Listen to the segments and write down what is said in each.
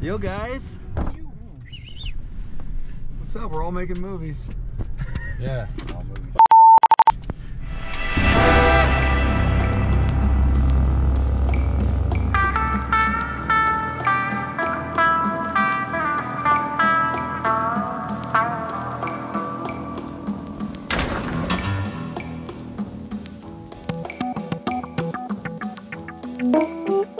Yo guys. What's up? We're all making movies. Yeah. All movies.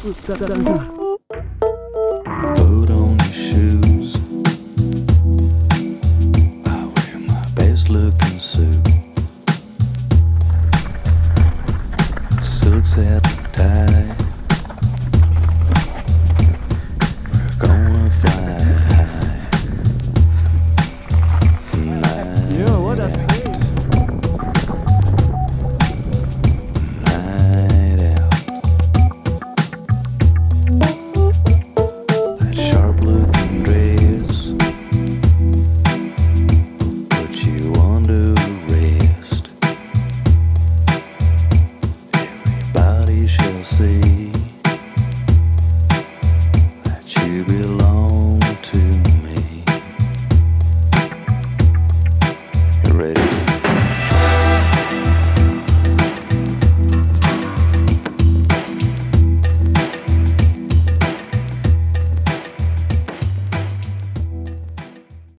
Put on your shoes. I wear my best looking suit. Silk satin tie. See